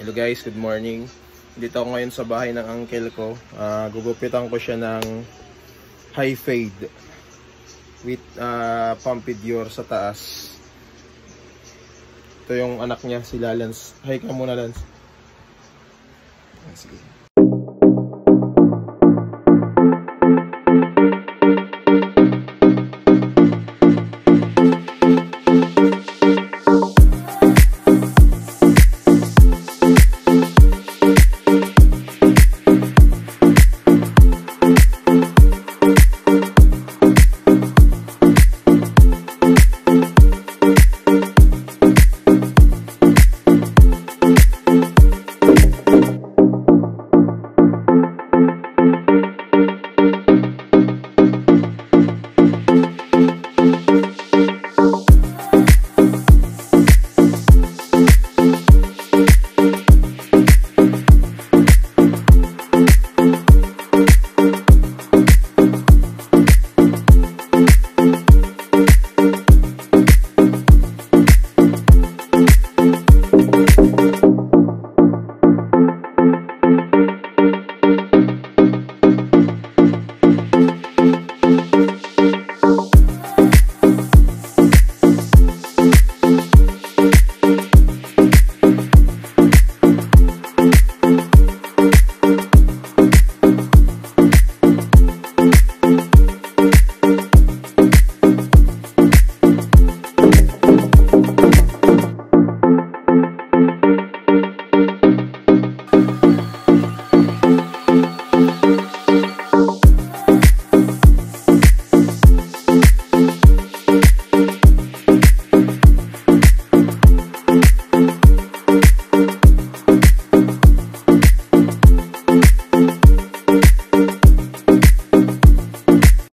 Hello guys, good morning. Dito ako ngayon sa bahay ng uncle ko. Uh, gugupitan ko siya ng high fade with ah, uh, pompadour sa taas. Ito yung anak niya, si Lalans. Hi ka muna, Lance. Ah, sige.